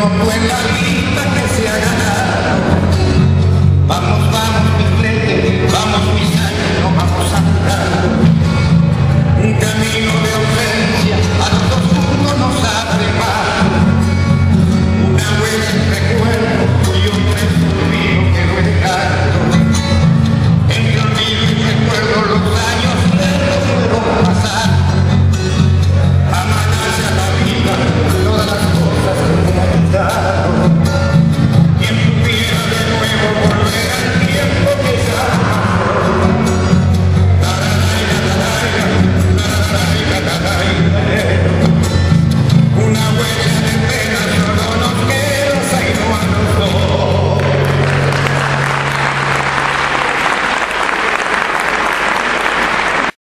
conozco en la que